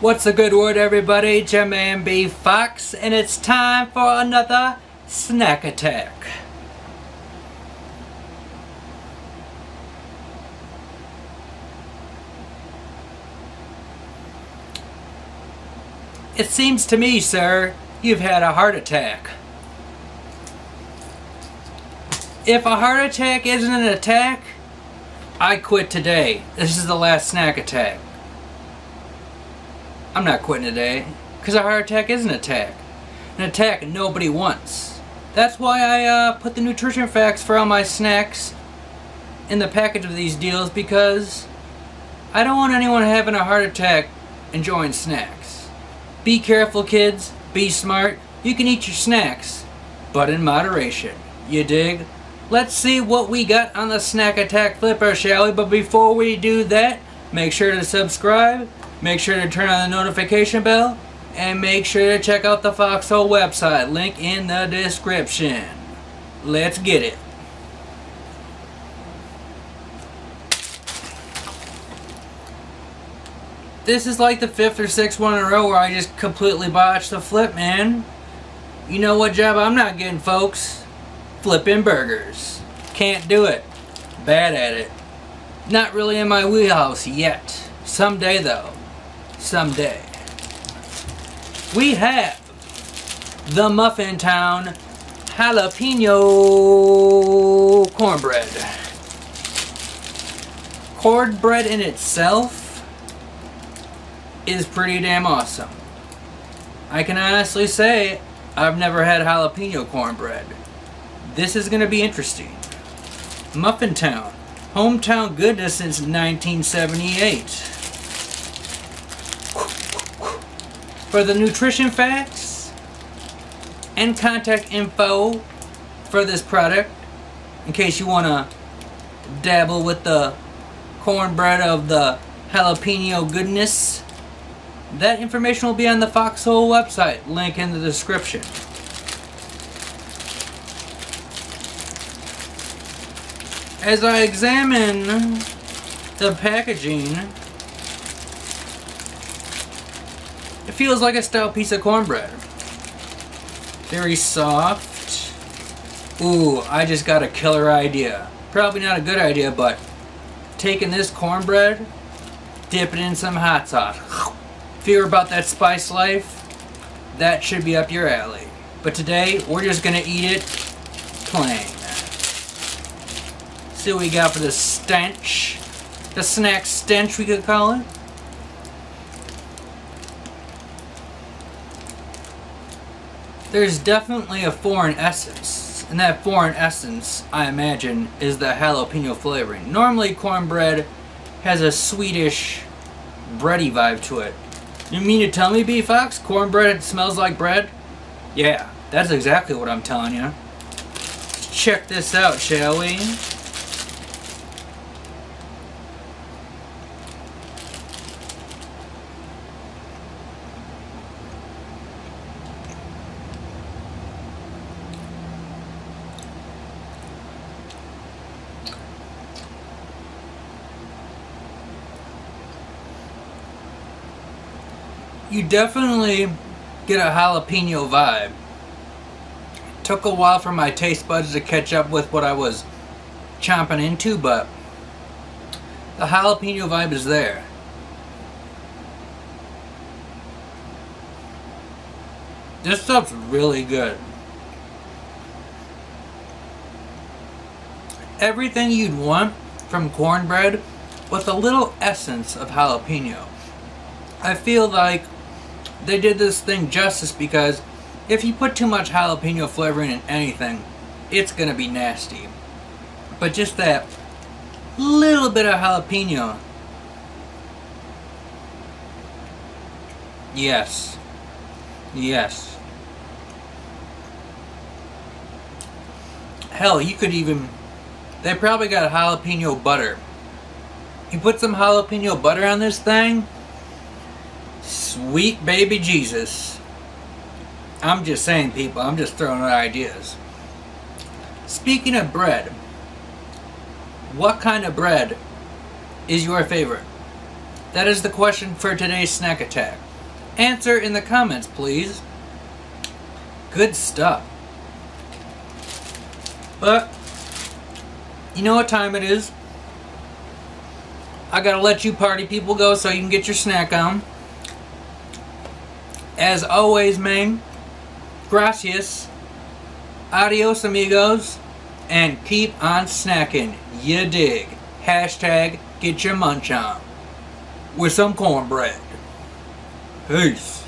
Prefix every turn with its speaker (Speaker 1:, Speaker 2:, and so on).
Speaker 1: What's a good word, everybody? It's man B Fochs, and it's time for another snack attack. It seems to me, sir, you've had a heart attack. If a heart attack isn't an attack, I quit today. This is the last snack attack. I'm not quitting today, because a heart attack is an attack. An attack nobody wants. That's why I uh, put the nutrition facts for all my snacks in the package of these deals, because I don't want anyone having a heart attack enjoying snacks. Be careful, kids. Be smart. You can eat your snacks, but in moderation. You dig? Let's see what we got on the Snack Attack Flipper, shall we? But before we do that, make sure to subscribe, make sure to turn on the notification bell, and make sure to check out the Fochshole website. Link in the description. Let's get it. This is like the fifth or sixth one in a row where I just completely botched the flip, man. You know what job I'm not getting, folks? Flipping burgers. Can't do it. Bad at it. Not really in my wheelhouse yet. Someday, though. Someday. We have the Muffin Town Jalapeno Cornbread. Cornbread in itself is pretty damn awesome. I can honestly say I've never had jalapeno cornbread. This is going to be interesting. Muffin Town. Hometown goodness since 1978. For the nutrition facts and contact info for this product, in case you want to dabble with the cornbread of the jalapeno goodness, that information will be on the Fochshole website, link in the description. As I examine the packaging, it feels like a stout piece of cornbread. Very soft. Ooh, I just got a killer idea. Probably not a good idea, but taking this cornbread, dip it in some hot sauce. Fear about that spice life, that should be up your alley. But today, we're just gonna eat it plain. See what we got for the stench. The snack stench, we could call it. There's definitely a foreign essence. And that foreign essence, I imagine, is the jalapeno flavoring. Normally, cornbread has a sweetish, bready vibe to it. You mean to tell me, B Fochs, cornbread smells like bread? Yeah, that's exactly what I'm telling you. Check this out, shall we? You definitely get a jalapeno vibe. It took a while for my taste buds to catch up with what I was chomping into, but the jalapeno vibe is there. This stuff's really good. Everything you'd want from cornbread with a little essence of jalapeno. I feel like they did this thing justice because if you put too much jalapeno flavoring in anything, it's gonna be nasty. But just that little bit of jalapeno. Yes. Yes. Hell, you could even... They probably got jalapeno butter. You put some jalapeno butter on this thing, Sweet baby Jesus. I'm just saying, people. I'm just throwing out ideas. Speaking of bread, what kind of bread is your favorite? That is the question for today's snack attack. Answer in the comments, please. Good stuff. But, you know what time it is? I gotta let you party people go so you can get your snack on. As always, man, gracias, adios amigos, and keep on snacking, you dig. Hashtag get your munch on. With some cornbread. Peace.